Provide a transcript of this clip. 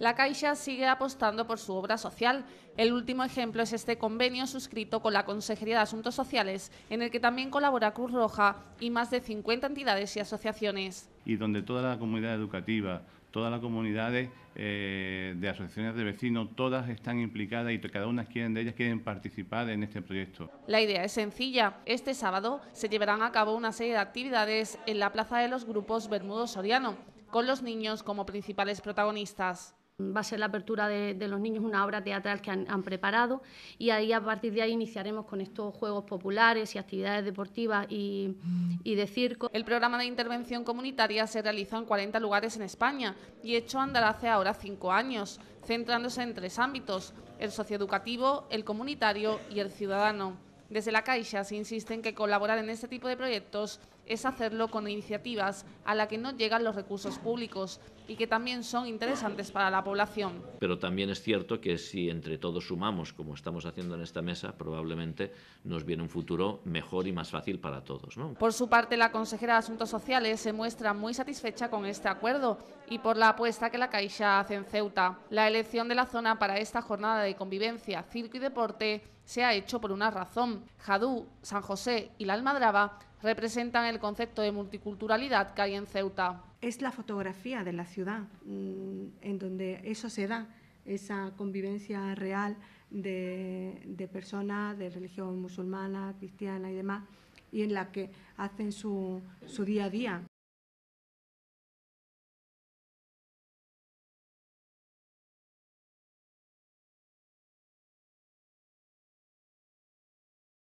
La Caixa sigue apostando por su obra social. El último ejemplo es este convenio suscrito con la Consejería de Asuntos Sociales, en el que también colabora Cruz Roja y más de 50 entidades y asociaciones. Y donde toda la comunidad educativa, todas las comunidades eh, de asociaciones de vecinos, todas están implicadas y cada una quieren de ellas quieren participar en este proyecto. La idea es sencilla. Este sábado se llevarán a cabo una serie de actividades en la Plaza de los Grupos Bermudo Soriano, con los niños como principales protagonistas. Va a ser la apertura de, los niños una obra teatral que han, preparado y ahí a partir de ahí iniciaremos con estos juegos populares y actividades deportivas y, de circo. El programa de intervención comunitaria se realiza en 40 lugares en España y hecho andar hace ahora cinco años, centrándose en tres ámbitos, el socioeducativo, el comunitario y el ciudadano. Desde la Caixa se insiste en que colaborar en este tipo de proyectos es hacerlo con iniciativas a las que no llegan los recursos públicos y que también son interesantes para la población. Pero también es cierto que si entre todos sumamos, como estamos haciendo en esta mesa, probablemente nos viene un futuro mejor y más fácil para todos. ¿no? Por su parte, la consejera de Asuntos Sociales se muestra muy satisfecha con este acuerdo y por la apuesta que la Caixa hace en Ceuta. La elección de la zona para esta jornada de convivencia, circo y deporte se ha hecho por una razón. Jadú, San José y la Almadraba representan el concepto de multiculturalidad que hay en Ceuta. Es la fotografía de la ciudad mm, en donde eso se da, esa convivencia real de, personas de religión musulmana, cristiana y demás, y en la que hacen su, su día a día